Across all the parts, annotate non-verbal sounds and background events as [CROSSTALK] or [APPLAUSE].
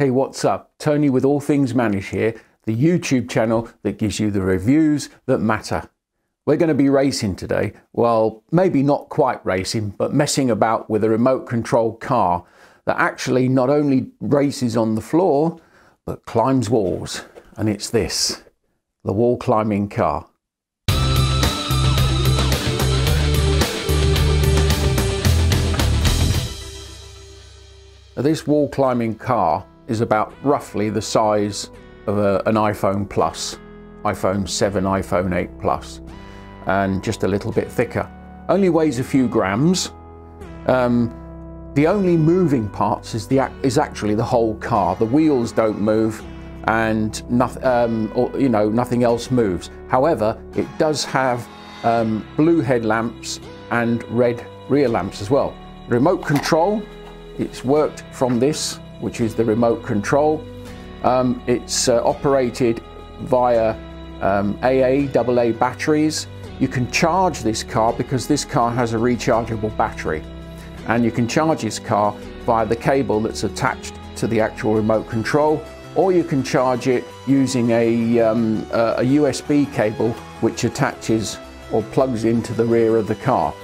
Hey, what's up? Tony with All Things Mannish here, the YouTube channel that gives you the reviews that matter. We're going to be racing today. Well, maybe not quite racing, but messing about with a remote controlled car that actually not only races on the floor, but climbs walls. And it's this, the wall climbing car. This wall climbing car is about roughly the size of a, an iPhone Plus, iPhone 7, iPhone 8 Plus, and just a little bit thicker. Only weighs a few grams. Um, the only moving parts is, the, is actually the whole car. The wheels don't move and nothing, um, you know, nothing else moves. However, it does have um, blue headlamps and red rear lamps as well. Remote control, it's worked from this which is the remote control. Um, it's uh, operated via um, AA, AA batteries. You can charge this car because this car has a rechargeable battery. And you can charge this car via the cable that's attached to the actual remote control, or you can charge it using a, um, a USB cable which attaches or plugs into the rear of the car.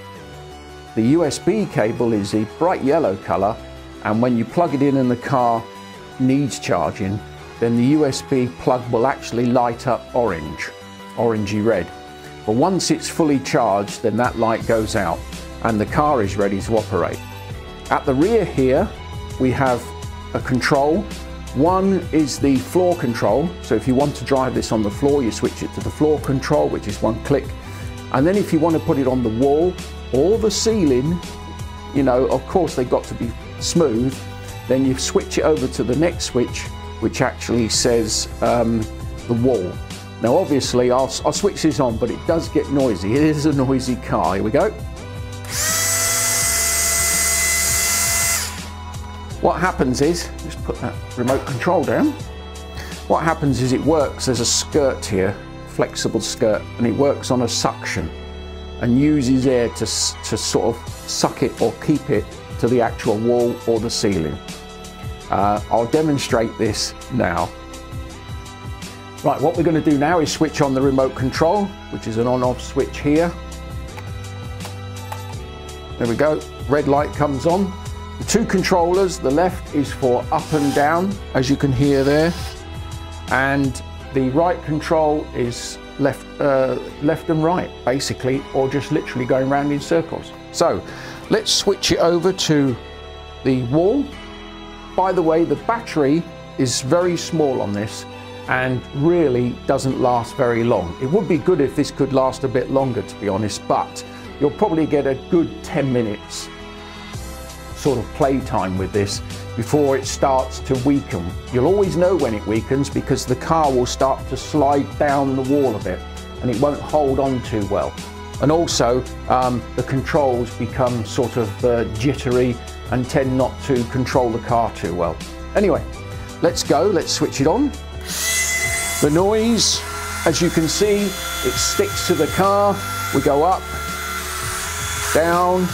The USB cable is a bright yellow colour and when you plug it in and the car needs charging, then the USB plug will actually light up orange, orangey red. But once it's fully charged, then that light goes out and the car is ready to operate. At the rear here, we have a control. One is the floor control. So if you want to drive this on the floor, you switch it to the floor control, which is one click. And then if you want to put it on the wall or the ceiling, you know, of course they've got to be smooth, then you switch it over to the next switch, which actually says um, the wall. Now obviously I'll, I'll switch this on, but it does get noisy. It is a noisy car. Here we go. What happens is, just put that remote control down. What happens is it works, there's a skirt here, flexible skirt, and it works on a suction and uses air to, to sort of suck it or keep it to the actual wall or the ceiling. Uh, I'll demonstrate this now. Right, what we're going to do now is switch on the remote control, which is an on-off switch here. There we go, red light comes on. The two controllers, the left is for up and down, as you can hear there, and the right control is left, uh, left and right, basically, or just literally going around in circles. So let's switch it over to the wall. By the way, the battery is very small on this and really doesn't last very long. It would be good if this could last a bit longer, to be honest, but you'll probably get a good 10 minutes sort of playtime with this before it starts to weaken. You'll always know when it weakens because the car will start to slide down the wall a bit and it won't hold on too well. And also um, the controls become sort of uh, jittery and tend not to control the car too well. Anyway, let's go, let's switch it on. The noise, as you can see, it sticks to the car. We go up, down,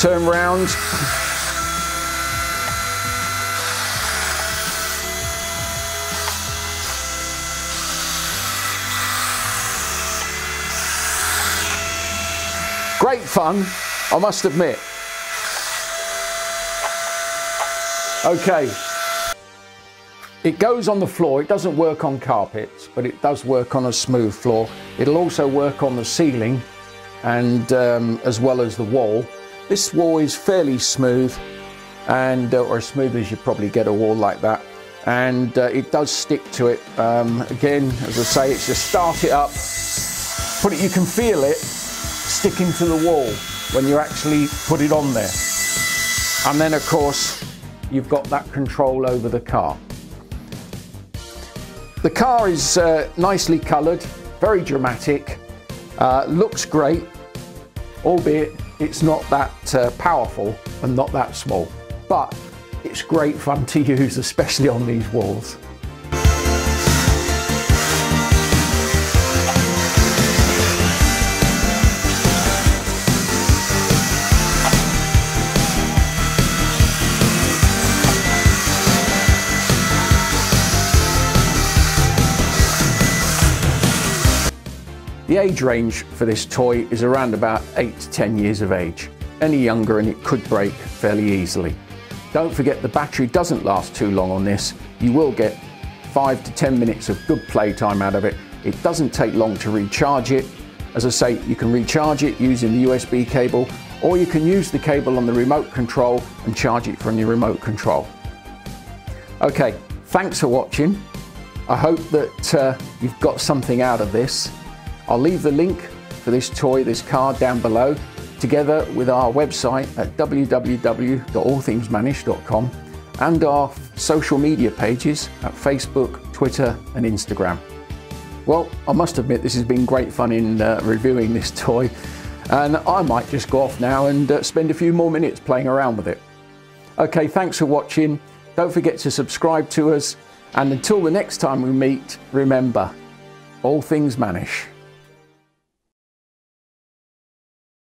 turn round, Great fun, I must admit. Okay, it goes on the floor, it doesn't work on carpets, but it does work on a smooth floor. It'll also work on the ceiling and um, as well as the wall. This wall is fairly smooth and uh, or as smooth as you probably get a wall like that and uh, it does stick to it um, again as I say it's just start it up put it you can feel it sticking to the wall when you actually put it on there. And then of course, you've got that control over the car. The car is uh, nicely coloured, very dramatic, uh, looks great, albeit it's not that uh, powerful and not that small. But it's great fun to [LAUGHS] use, especially on these walls. The age range for this toy is around about 8 to 10 years of age. Any younger and it could break fairly easily. Don't forget the battery doesn't last too long on this. You will get 5 to 10 minutes of good playtime out of it. It doesn't take long to recharge it. As I say, you can recharge it using the USB cable or you can use the cable on the remote control and charge it from your remote control. Okay, thanks for watching. I hope that uh, you've got something out of this. I'll leave the link for this toy, this card down below, together with our website at www.allthingsmannish.com and our social media pages at Facebook, Twitter and Instagram. Well, I must admit this has been great fun in uh, reviewing this toy and I might just go off now and uh, spend a few more minutes playing around with it. Okay, thanks for watching. Don't forget to subscribe to us and until the next time we meet, remember, all things Mannish.